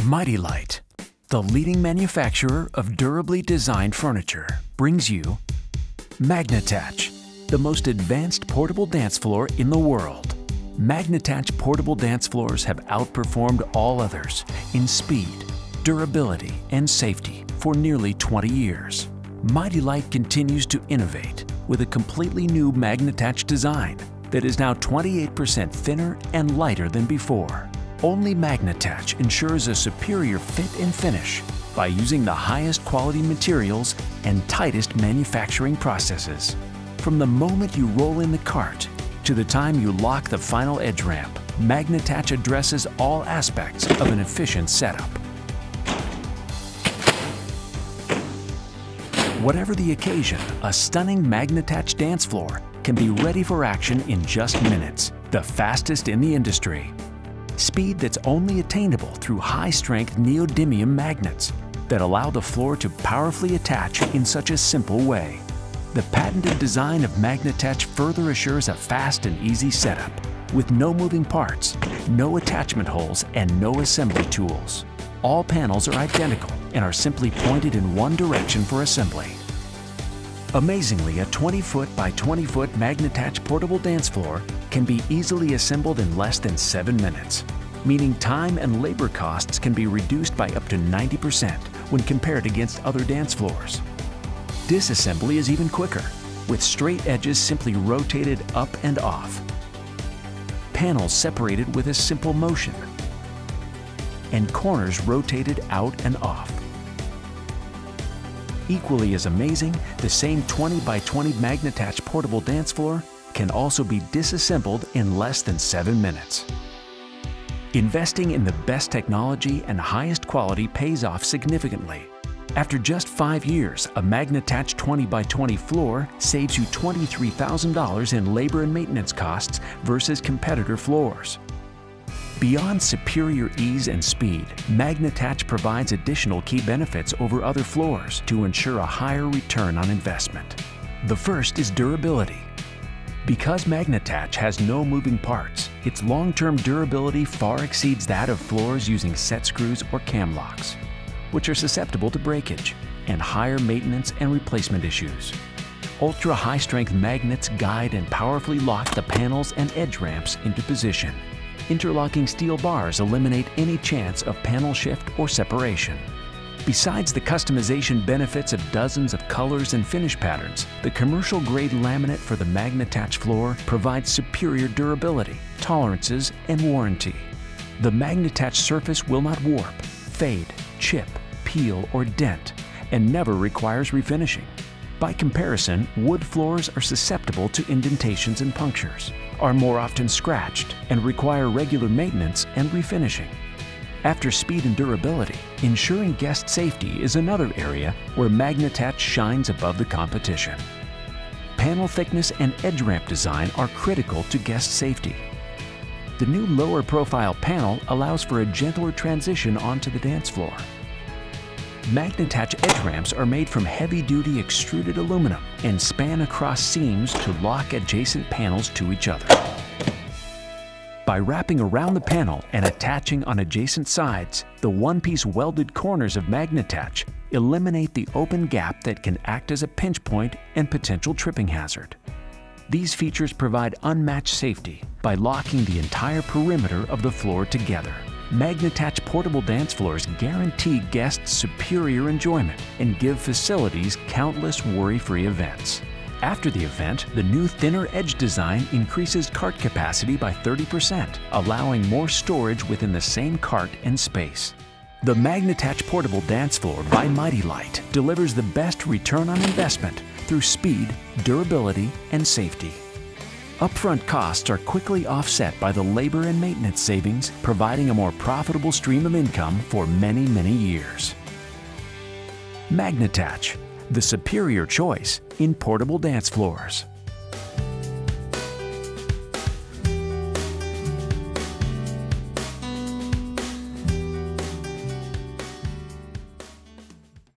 MityLite, the leading manufacturer of durably designed furniture, brings you Magnattach, the most advanced portable dance floor in the world. Magnattach portable dance floors have outperformed all others in speed, durability, and safety for nearly 20 years. MityLite continues to innovate with a completely new Magnattach design that is now 28% thinner and lighter than before. Only Magnattach ensures a superior fit and finish by using the highest quality materials and tightest manufacturing processes. From the moment you roll in the cart to the time you lock the final edge ramp, Magnattach addresses all aspects of an efficient setup. Whatever the occasion, a stunning Magnattach dance floor can be ready for action in just minutes, the fastest in the industry. Speed that's only attainable through high-strength neodymium magnets that allow the floor to powerfully attach in such a simple way. The patented design of Magnattach further assures a fast and easy setup with no moving parts, no attachment holes, and no assembly tools. All panels are identical and are simply pointed in one direction for assembly. Amazingly, a 20-foot by 20-foot Magnattach portable dance floor can be easily assembled in less than 7 minutes, meaning time and labor costs can be reduced by up to 90% when compared against other dance floors. Disassembly is even quicker, with straight edges simply rotated up and off. Panels separated with a simple motion, and corners rotated out and off. Equally as amazing, the same 20 by 20 Magnattach portable dance floor can also be disassembled in less than 7 minutes. Investing in the best technology and highest quality pays off significantly. After just five years, a Magnattach 20 by 20 floor saves you $23,000 in labor and maintenance costs versus competitor floors. Beyond superior ease and speed, Magnattach provides additional key benefits over other floors to ensure a higher return on investment. The first is durability. Because Magnattach has no moving parts, its long-term durability far exceeds that of floors using set screws or cam locks, which are susceptible to breakage and higher maintenance and replacement issues. Ultra high-strength magnets guide and powerfully lock the panels and edge ramps into position, interlocking steel bars eliminate any chance of panel shift or separation. Besides the customization benefits of dozens of colors and finish patterns, the commercial-grade laminate for the Magnattach floor provides superior durability, tolerances, and warranty. The Magnattach surface will not warp, fade, chip, peel, or dent, and never requires refinishing. By comparison, wood floors are susceptible to indentations and punctures, are more often scratched, and require regular maintenance and refinishing. After speed and durability, ensuring guest safety is another area where Magnattach shines above the competition. Panel thickness and edge ramp design are critical to guest safety. The new lower profile panel allows for a gentler transition onto the dance floor. Magnattach edge ramps are made from heavy-duty extruded aluminum and span across seams to lock adjacent panels to each other. By wrapping around the panel and attaching on adjacent sides, the one-piece welded corners of Magnattach eliminate the open gap that can act as a pinch point and potential tripping hazard. These features provide unmatched safety by locking the entire perimeter of the floor together. Magnattach portable dance floors guarantee guests superior enjoyment and give facilities countless worry-free events. After the event, the new thinner edge design increases cart capacity by 30%, allowing more storage within the same cart and space. The Magnattach Portable Dance Floor by MityLite delivers the best return on investment through speed, durability, and safety. Upfront costs are quickly offset by the labor and maintenance savings, providing a more profitable stream of income for many, many years. Magnattach, the superior choice in portable dance floors.